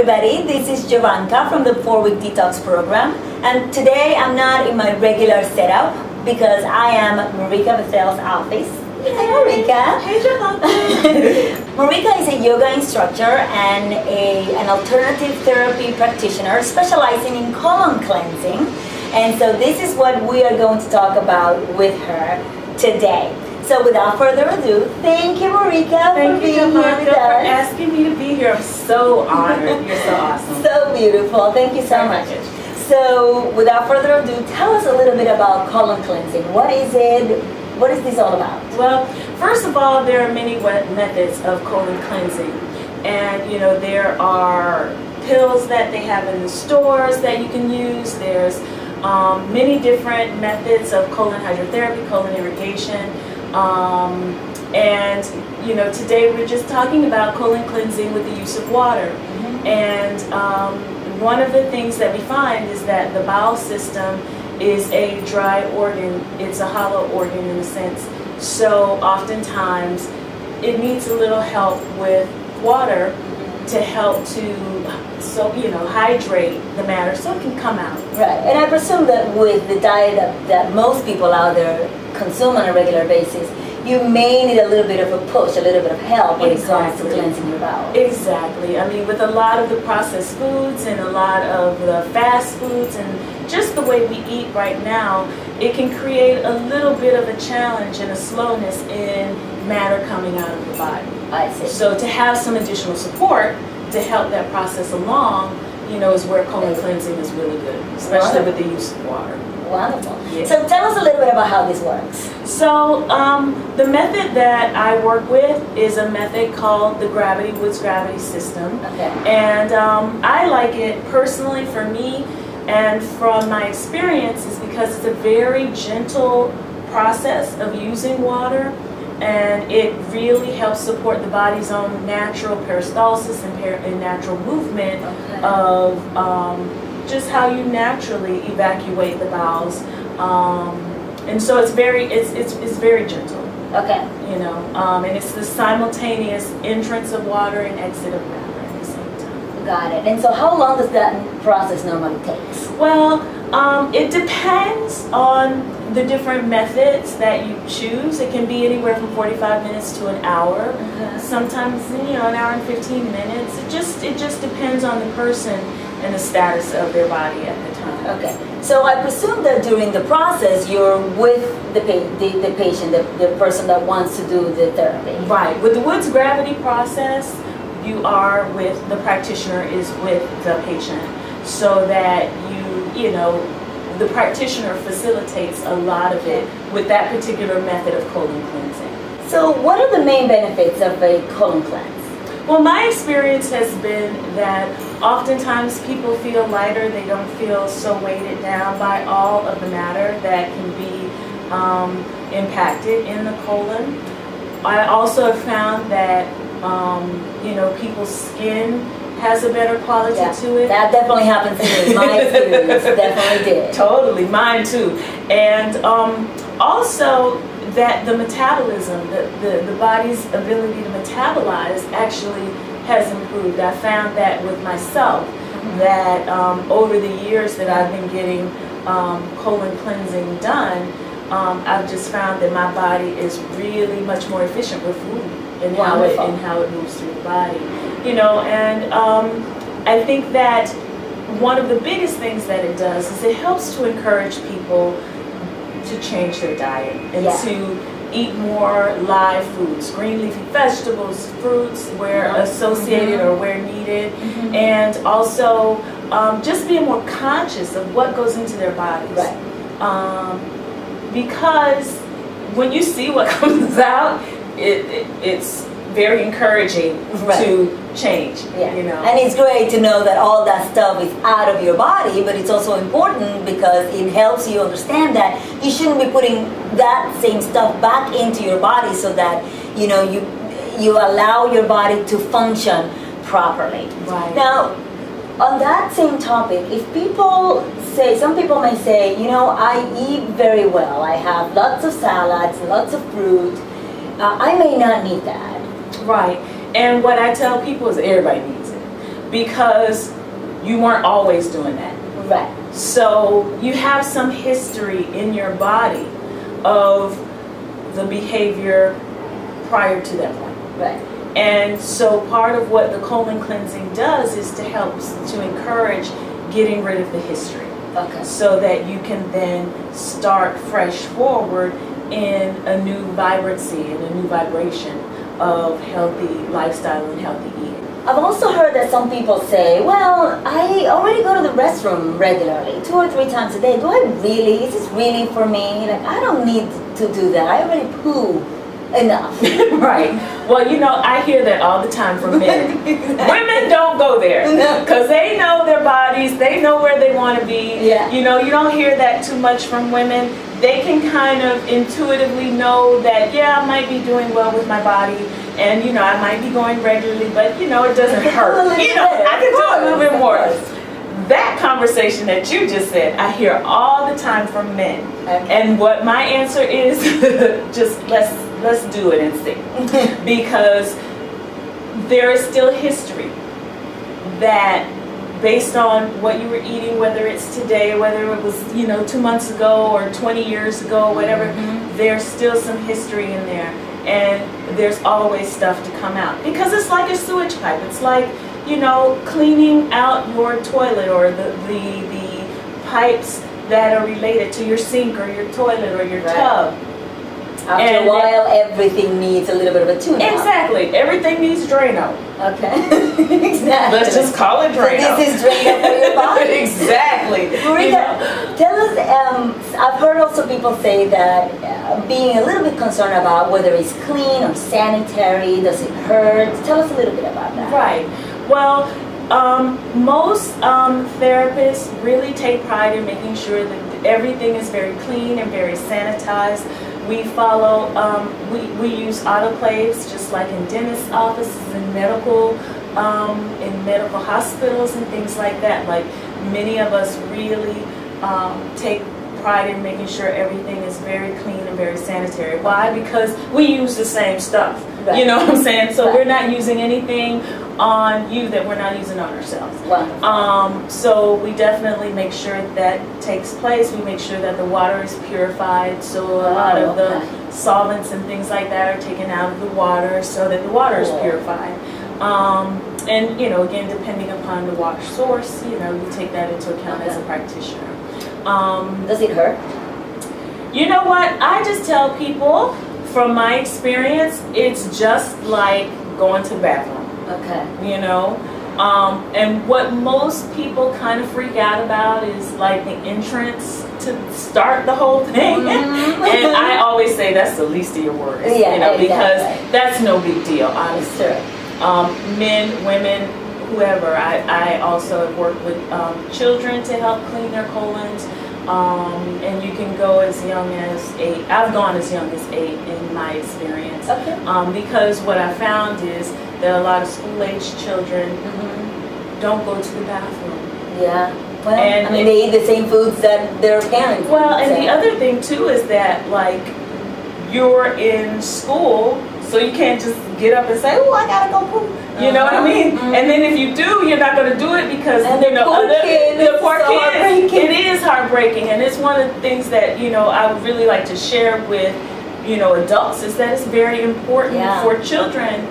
everybody. This is Jovanka from the 4-Week Detox Program. And today I'm not in my regular setup because I am Marika Bethel's office. Hi, Marika. Hey, Jovanka. Marika is a yoga instructor and a, an alternative therapy practitioner specializing in colon cleansing. And so this is what we are going to talk about with her today. So without further ado, thank you, Marika, Thank for you, being here Jovanka, with for us. asking me to be here. I'm so honored. You're so awesome. So beautiful. Thank you so much. So, without further ado, tell us a little bit about colon cleansing. What is it? What is this all about? Well, first of all, there are many methods of colon cleansing. And, you know, there are pills that they have in the stores that you can use. There's um, many different methods of colon hydrotherapy, colon irrigation. Um, and, you know, today we're just talking about colon cleansing with the use of water. And um, one of the things that we find is that the bowel system is a dry organ. It's a hollow organ in a sense. So oftentimes it needs a little help with water to help to, so you know, hydrate the matter so it can come out. Right. And I presume that with the diet that, that most people out there consume on a regular basis, you may need a little bit of a push, a little bit of help when it comes to cleansing your bowel. Exactly. I mean, with a lot of the processed foods and a lot of the fast foods and just the way we eat right now, it can create a little bit of a challenge and a slowness in matter coming out of the body. I see. So to have some additional support to help that process along, you know, is where colon cleansing is really good, especially with the use of water. Wonderful. Yeah. So tell us a little bit about how this works. So um, the method that I work with is a method called the Gravity Woods Gravity System. Okay. And um, I like it personally for me and from my experience is because it's a very gentle process of using water and it really helps support the body's own natural peristalsis and, per- and natural movement Okay. of um, just how you naturally evacuate the bowels. Um, and so it's very, it's, it's, it's very gentle Okay. you know, um, and it's the simultaneous entrance of water and exit of matter at the same time. Got it. And so how long does that process normally take? Well, um, it depends on the different methods that you choose. It can be anywhere from 45 minutes to an hour. Sometimes, you know, an hour and 15 minutes. It just it just depends on the person and the status of their body at the time. Okay. So I presume that during the process you're with the pa- the, the patient, the, the person that wants to do the therapy. Right. With the Woods gravity process, you are with the practitioner is with the patient so that you, know, the practitioner facilitates a lot of it with that particular method of colon cleansing. So what are the main benefits of a colon cleanse? Well, my experience has been that oftentimes people feel lighter. They don't feel so weighted down by all of the matter that can be um, impacted in the colon. I also have found that um, you know people's skin has a better quality Yeah, to it. That definitely happens to me. My experience definitely did. Totally, mine too. And um, also that the metabolism, the, the, the body's ability to metabolize actually has improved. I found that with myself, that um, over the years that I've been getting um, colon cleansing done, um, I've just found that my body is really much more efficient with food and how it and how it moves through the body. You know, and um, I think that one of the biggest things that it does is it helps to encourage people to change their diet and Yeah. to eat more live foods, green leafy vegetables, fruits where Mhm. associated Mhm. or where needed, Mhm. and also um, just being more conscious of what goes into their bodies. Right. Um, because when you see what comes out, it, it, it's very encouraging Right. to change. Yeah. You know. And it's great to know that all that stuff is out of your body, but it's also important because it helps you understand that you shouldn't be putting that same stuff back into your body so that you know you you allow your body to function properly. Right. Now, on that same topic, if people say, some people may say, you know, I eat very well, I have lots of salads, lots of fruit, uh, I may not need that. Right. And what I tell people is everybody needs it. because you weren't always doing that. Right. So you have some history in your body of the behavior prior to that point. Right. And so part of what the colon cleansing does is to help to encourage getting rid of the history Okay. so that you can then start fresh forward in a new vibrancy and a new vibration of healthy lifestyle and healthy eating. I've also heard that some people say, well, I already go to the restroom regularly, two or three times a day. Do I really? Is this really for me? Like, I don't need to do that. I already poo enough. right. Well, you know, I hear that all the time from men. Women don't go there because they know their bodies, they know where they want to be. Yeah. You know, you don't hear that too much from women. They can kind of intuitively know that, yeah, I might be doing well with my body. And you know, I might be going regularly, but you know, it doesn't hurt. You know, I can do a little bit more. That conversation that you just said, I hear all the time from men. Okay. And what my answer is, just let's let's do it and see, because there is still history that based on what you were eating, whether it's today, whether it was you know two months ago or 20 years ago, whatever, Mhm. there's still some history in there, and there's always stuff to come out because it's like a sewage pipe. It's like you know cleaning out your toilet or the the, the pipes that are related to your sink or your toilet or your Right. tub. After And- a while, everything needs a little bit of a tune up. Exactly. Everything needs Drano. Okay. exactly. Let's just call it So Drano. this is Drano for your body. exactly. Marika, tell us, um, I've heard also people say that uh, being a little bit concerned about whether it's clean or sanitary, does it hurt? Tell us a little bit about that. Right. Well, um, most um, therapists really take pride in making sure that everything is very clean and very sanitized. We follow, um, we, we use autoclaves just like in dentist offices and medical, um, in medical hospitals and things like that. Like many of us really um, take pride in making sure everything is very clean and very sanitary. Why? Because we use the same stuff. Right. You know what I'm saying? So Right. we're not using anything on you that we're not using on ourselves. Wonderful. Um, so we definitely make sure that takes place. We make sure that the water is purified. So a lot Oh, of the okay. solvents and things like that are taken out of the water so that the water is purified. Um, and you know, again, depending upon the water source, you know, you take that into account as a practitioner. Um, Does it hurt? you know what? I just tell people from my experience, it's just like going to the bathroom Okay. you know um, and what most people kind of freak out about is like the entrance to start the whole thing Mhm. and i always say that's the least of your worries Yeah, you know because that's no big deal honestly Sure. um, men women whoever I, I also have worked with um, children to help clean their colons um, and you can go as young as eight i've gone as young as eight in my experience Okay. um, because what I found is that a lot of school-aged children hmm don't go to the bathroom. Yeah. Well, And I mean, they eat the same foods that their parents. Well, and so- the other thing too is that like you're in school, so you can't just get up and say, "Oh, I gotta go poop." You know what I mean? Mhm. And then if you do, you're not going to do it because And you the know poor other, kid the poor so kids. It is heartbreaking, and it's one of the things that you know I would really like to share with you know adults is that it's very important Yeah. for children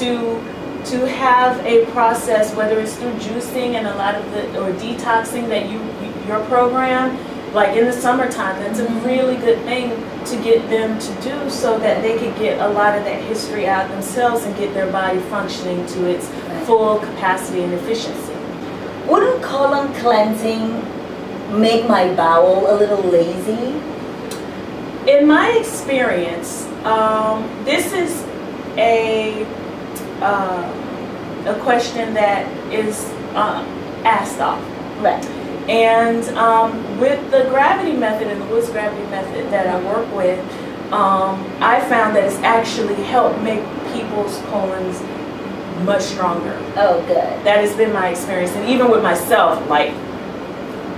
to to have a process, whether it's through juicing and a lot of the or detoxing that you your program, like in the summertime, that's a really good thing to get them to do so that they could get a lot of that history out themselves and get their body functioning to its full capacity and efficiency. Wouldn't colon cleansing make my bowel a little lazy? In my experience, um, this is a uh, a question that is uh, asked often. Right. And um, with the gravity method and the Woods gravity method that I work with, um, I found that it's actually helped make people's colons much stronger. Oh, good. That has been my experience. And even with myself, like,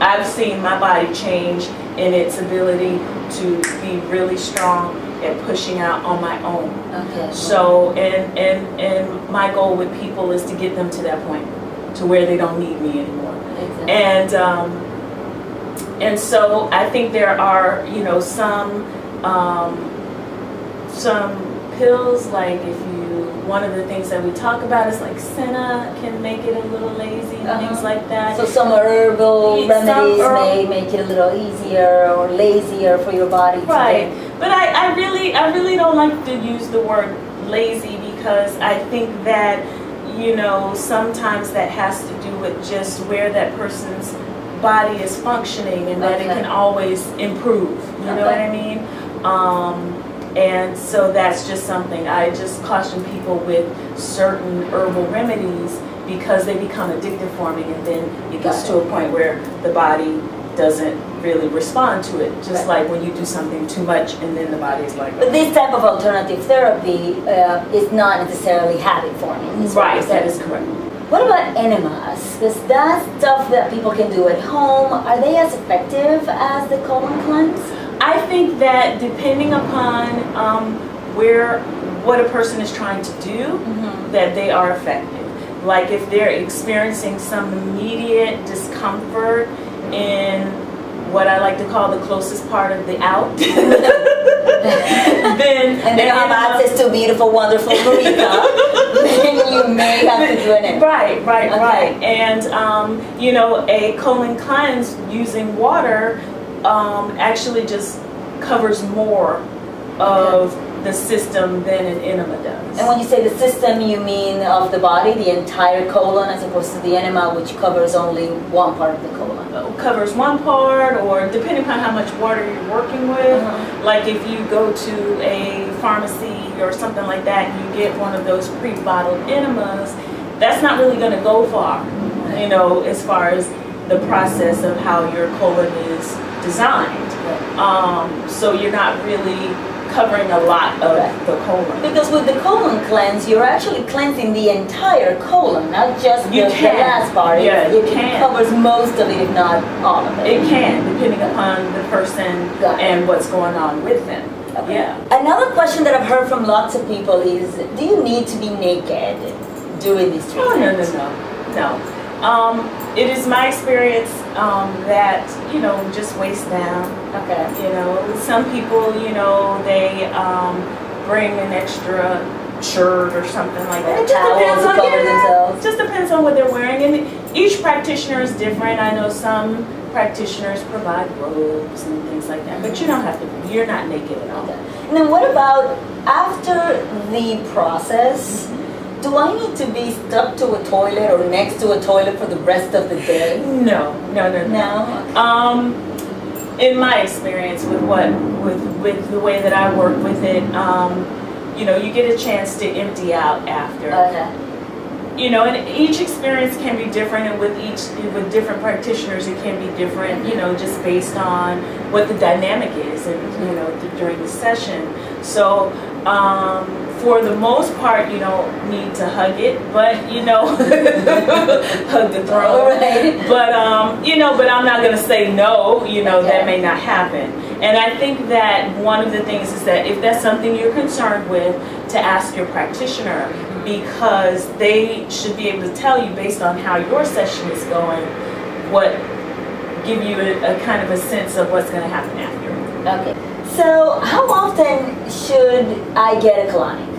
I've seen my body change in its ability to be really strong at pushing out on my own. Okay. So, and, and, and my goal with people is to get them to that point. to where they don't need me anymore. And um, and so I think there are you know some um, some pills like if you one of the things that we talk about is like senna can make it a little lazy and Uh-huh. things like that. So some herbal Yeah, some remedies herb- may make it a little easier or lazier for your body Right. get- But I, I really I really don't like to use the word lazy because I think that you know sometimes that has to with just where that person's body is functioning and that it can always improve. You know what I mean? Um, and so that's just something I just caution people with certain herbal remedies because they become addictive for me and then it gets to a point where the body doesn't really respond to it. Just Right. like when you do something too much and then the body's like, But this type of alternative therapy uh, is not necessarily habit forming. right, that is correct. What about enemas? Because that's stuff that people can do at home. Are they as effective as the colon cleanse? I think that depending upon um, where what a person is trying to do, Mm-hmm. that they are effective. Like if they're experiencing some immediate discomfort in what I like to call the closest part of the out, then And they don't have then, access to beautiful, wonderful Marika, then you may have to do enema. Right, right, Okay. right. And um, you know, a colon cleanse using water um, actually just covers more of the system than an enema does. And when you say the system, you mean of the body, the entire colon, as opposed to the enema, which covers only one part of the colon. covers one part or depending upon how much water you're working with Uh-huh. like if you go to a pharmacy or something like that and you get one of those pre-bottled enemas that's not really going to go far you know as far as the process of how your colon is designed um, so you're not really covering a lot of Right. the colon Because with the colon cleanse, you're actually cleansing the entire colon, not just the, You the can. last part. Yeah, it, you it can. covers most of it, if not all of it. it can depending upon the person and what's going on with them Okay. yeah Another question that I've heard from lots of people is, do you need to be naked during this Oh, no, no, no, no. Um, it is my experience um, that, you know, just waist down. Okay. You know, some people, you know, they um, bring an extra shirt or something like that. Or towels to cover themselves. Just depends on what they're wearing, and each practitioner is different. I know some practitioners provide robes and things like that, but you don't have to. You're not naked at all. Okay. And then what about after the process? Do I need to be stuck to a toilet or next to a toilet for the rest of the day? No, no, no, no. No. Um, in my experience with what with with the way that I work with it, um, you know, you get a chance to empty out after. Okay. you know, and each experience can be different, and with each with different practitioners, it can be different. You know, just based on what the dynamic is, and you know, during the session. So. Um, for the most part, you don't need to hug it, but you know, hug the throne. Right. But um, you know, but I'm not gonna say no. You know, Okay. that may not happen. And I think that one of the things is that if that's something you're concerned with, to ask your practitioner because they should be able to tell you based on how your session is going, what give you a, a kind of a sense of what's going to happen after. Okay. So how often should I get a colonic?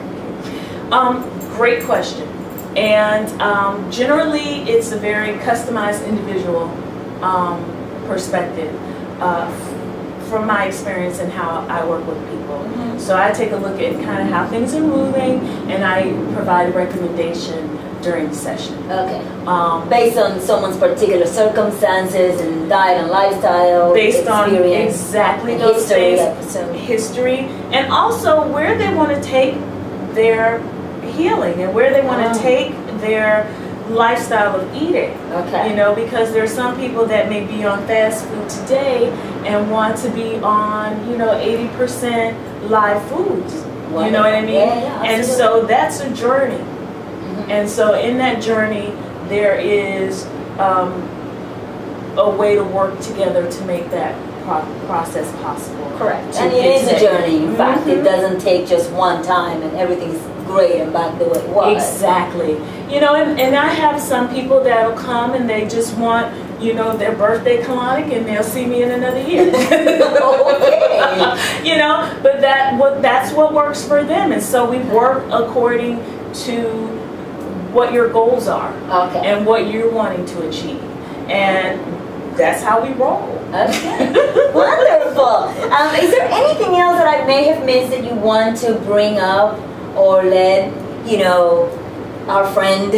Um, great question. And um, generally, it's a very customized individual um, perspective uh, from my experience and how I work with people. Mhm. So I take a look at kind of how things are moving and I provide a recommendation during the session. Okay. Um, Based on someone's particular circumstances and diet and lifestyle, based on exactly those history, things, history, and also where they want to take their healing and where they want to take their lifestyle of eating. Okay. You know, because there are some people that may be on fast food today and want to be on, you know, 80% live foods. You know what I mean? Yeah, yeah, and so that's a journey. Mhm. And so in that journey, there is um, a way to work together to make that pro- process possible. Correct. And it is a journey. In fact, it Mhm. doesn't take just one time and everything's great and back the way it was. Exactly. You know, and, and I have some people that'll come and they just want, you know, their birthday colonic and they'll see me in another year. Okay. you know, but that what that's what works for them. And so we work according to what your goals are Okay. and what you're wanting to achieve. And that's how we roll. Okay. Wonderful. Um, is there anything else that I may have missed that you want to bring up or let, you know, our friend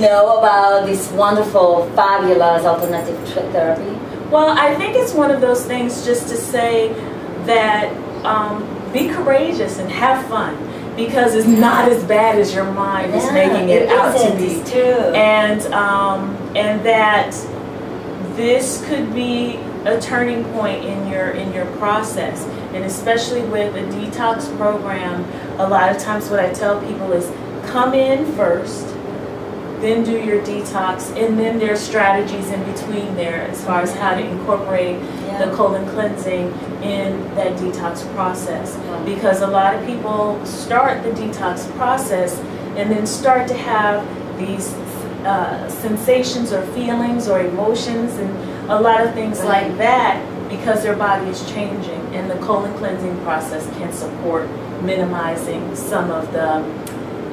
know about this wonderful, fabulous alternative therapy? Well, I think it's one of those things just to say that um, be courageous and have fun because it's not as bad as your mind is making it, out to be. True. And um, and that this could be a turning point in your in your process, and especially with a detox program. A lot of times, what I tell people is come in first then do your detox, and then there's strategies in between there as far as how to incorporate Yeah. the colon cleansing in that detox process. Wow. Because a lot of people start the detox process and then start to have these uh, sensations or feelings or emotions and a lot of things like that because their body is changing, and the colon cleansing process can support minimizing some of the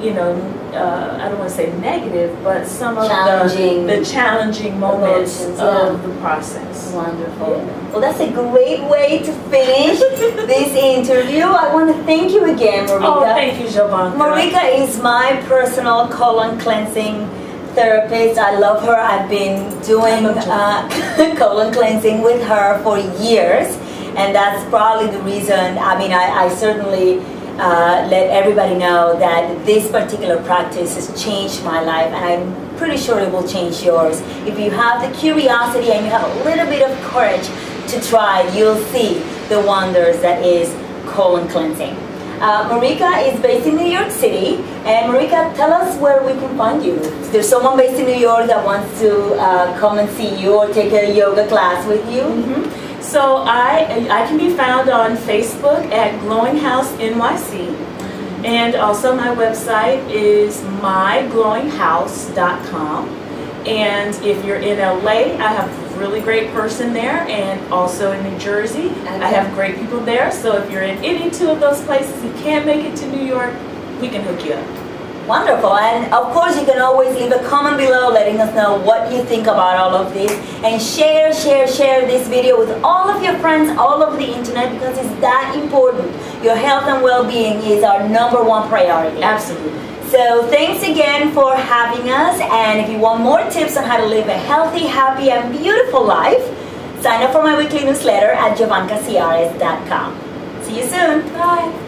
you know, uh, I don't want to say negative, but some of Challenging the, the challenging moments emotions, of yeah. the process. Wonderful. Yeah. Well, that's a great way to finish this interview. I want to thank you again, Marika. Oh, thank you, Jovanka. Marika is my personal colon cleansing therapist. I love her. I've been doing uh, colon cleansing with her for years, and that's probably the reason. I mean, I, I certainly uh, let everybody know that this particular practice has changed my life, and I'm pretty sure it will change yours. If you have the curiosity and you have a little bit of courage to try, you'll see the wonders that is colon cleansing. Uh, Marika is based in New York City, and Marika, tell us where we can find you. If there's someone based in New York that wants to uh, come and see you or take a yoga class with you. Mhm. So I I can be found on Facebook at Glowing House NYC, and also my website is myglowinghouse.com. And if you're in LA, I have really great person there, and also in New Jersey, I have great people there. So if you're in any two of those places, you can't make it to New York, we can hook you up. Wonderful. And of course, you can always leave a comment below letting us know what you think about all of this. And share, share, share this video with all of your friends all over the internet because it's that important. Your health and well-being is our number one priority. Absolutely. So thanks again for having us. And if you want more tips on how to live a healthy, happy, and beautiful life, sign up for my weekly newsletter at jovankaciares.com. See you soon. Bye.